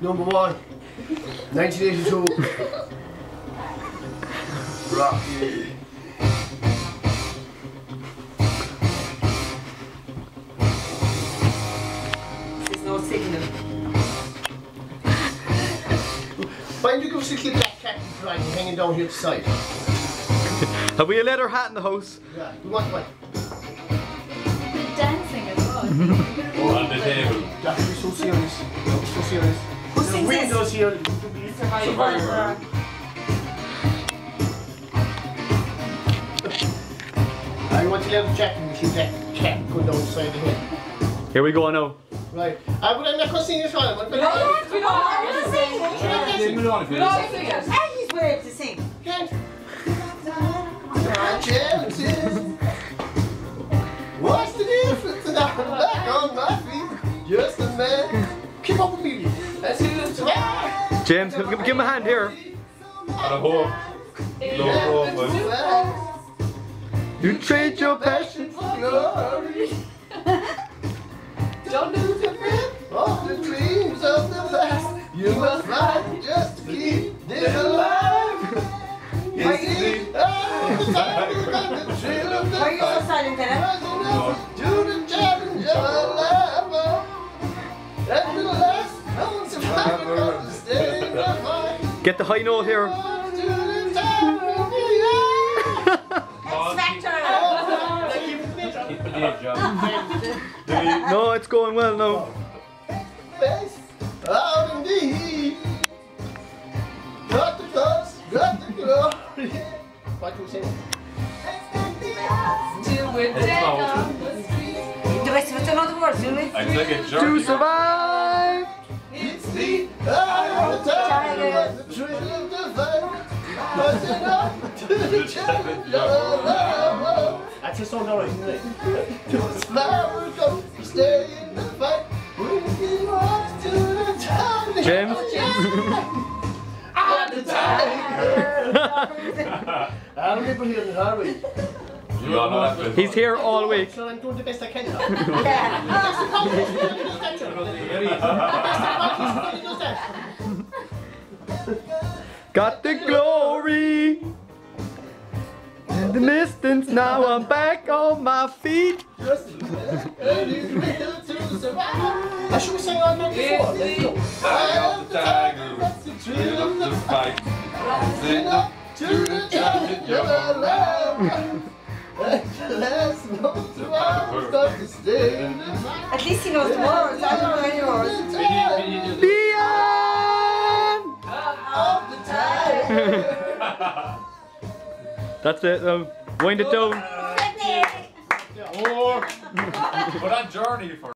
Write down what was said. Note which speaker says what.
Speaker 1: Number one. 1982. Rocky.
Speaker 2: There's no signal.
Speaker 1: Why don't you go see clip that cat right hanging down here at the side?
Speaker 3: Have we a leather hat in the house?
Speaker 1: Yeah, we want one.
Speaker 4: Dancing as well.
Speaker 5: On the table.
Speaker 1: That would be so serious. So serious.
Speaker 2: Who
Speaker 1: The
Speaker 2: sings this?
Speaker 1: windows here.
Speaker 5: Survivor.
Speaker 1: I want to leather jacket and keep that cat going down the side of the head.
Speaker 3: Here we go now.
Speaker 1: Right. Uh, but I'm not going to sing this one. I'm going to
Speaker 2: Yes, we don't want to sing.
Speaker 5: Sing it on if you
Speaker 2: We don't sing it. And he's weird to sing.
Speaker 1: Can't. My chances. What's the difference? And I'm back on my feet. Just a man. Keep up with me. That's it. Survive.
Speaker 3: James, give, give him a hand here.
Speaker 5: And I hope. No problem.
Speaker 3: You trade your passion.
Speaker 1: for glory. Don't lose your grip of the dreams of the past. You must fight just to keep this alive. You see, I'm the time you got the thrill of the
Speaker 2: Why are you so silent, Ella?
Speaker 3: Get the high note here.
Speaker 1: To the top of the
Speaker 2: Smacked her.
Speaker 5: Keep the day job.
Speaker 3: No, it's going well now.
Speaker 1: face out in the heat. That's a song alright, isn't it? To survive, go stay in the fight. Bringing us to the challenge.
Speaker 3: James?
Speaker 1: Out the tiger. I don't people here in Harvey.
Speaker 5: You know that.
Speaker 3: He's here all week.
Speaker 1: So I'm doing the best I can.
Speaker 3: Got the glory. In the distance, now I'm back on my feet.
Speaker 1: I should have sang on that before. Let's go.
Speaker 5: Eye of the tiger.
Speaker 1: That's the
Speaker 5: Thrill
Speaker 1: thrill
Speaker 5: of
Speaker 1: of
Speaker 5: the
Speaker 1: the
Speaker 5: fight. Rising
Speaker 1: up
Speaker 5: up
Speaker 1: to the challenge of our love. Last no survivors got to stay in the fight.
Speaker 2: At least he knows the words. I don't know any words.
Speaker 3: That's it. Um, wind it down.
Speaker 5: Or, but on journey for